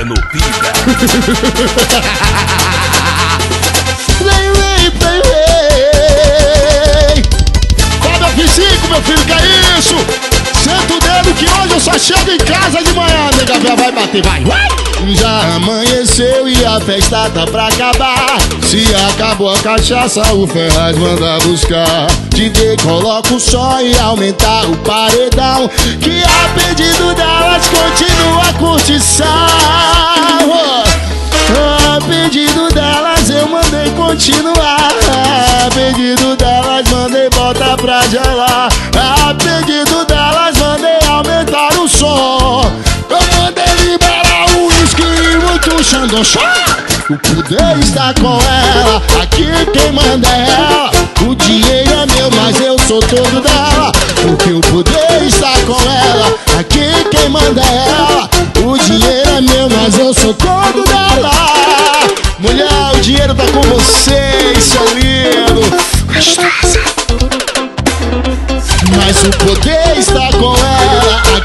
Liga no Pica. Vem, vem, vem, vem. Fábio F5, meu filho, que é isso? Senta o dedo que hoje eu só chego em casa de manhã, nega véia, vai bater, vai! Já amanheceu e a festa tá pra acabar. Se acabou a cachaça, o Ferraz manda buscar. DJ coloca o som e aumentar o paredão. Que a pedido continua a curtição. A pedido delas eu mandei continuar. A pedido delas mandei botar pra gelar. A pedido delas mandei aumentar o som. Eu mandei liberar o uísque e muito xandoxó. O poder está com ela, aqui quem manda é ela. O dinheiro é meu, mas eu sou todo dela. Porque o poder está com ela, aqui quem manda é ela. O dinheiro é meu, mas eu sou todo dela. Mulher, o dinheiro tá com você, isso é lindo. Gostosa. Mas o poder está com ela,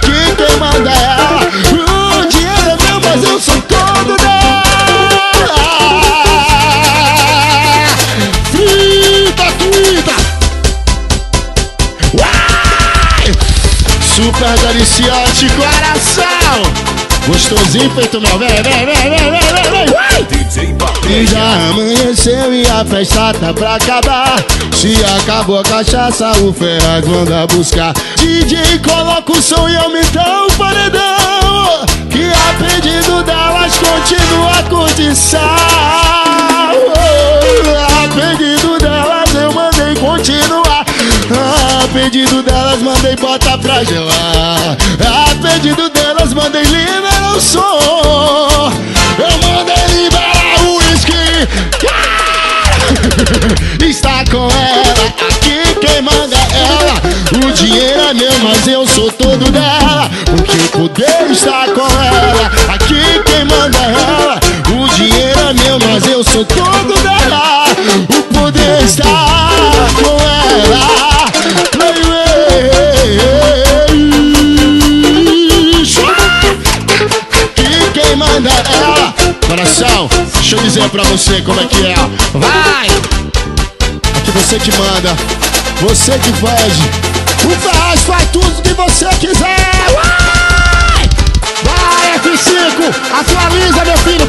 Super deliciante coração. Gostosinho feito meu, vem, vem, vem, vem, vem, vem, vem. E já amanheceu e a festa tá pra acabar. Se acabou a cachaça, o Ferraz manda buscar. DJ coloca o som e aumenta o paredão. Que a pedido delas continua a curtição pedido delas mandei botar pra gelar. A pedido delas mandei liberar o som. Eu mandei liberar o uísque. Está com ela, aqui quem manda é ela. O dinheiro é meu, mas eu sou todo dela. Porque o poder está com ela Aqui quem manda é ela. O dinheiro é meu, mas eu sou todo pra você como é que é. Vai! É Aqui você que manda, você que pode. O Ferraz faz tudo que você quiser. Vai! Vai, F5! Atualiza, meu filho!